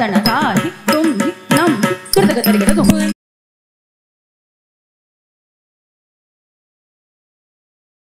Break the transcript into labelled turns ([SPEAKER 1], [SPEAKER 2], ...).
[SPEAKER 1] गणता हि हाँ, तुम